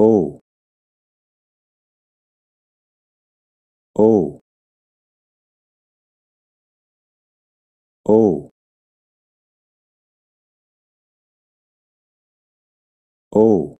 O. O. O. O.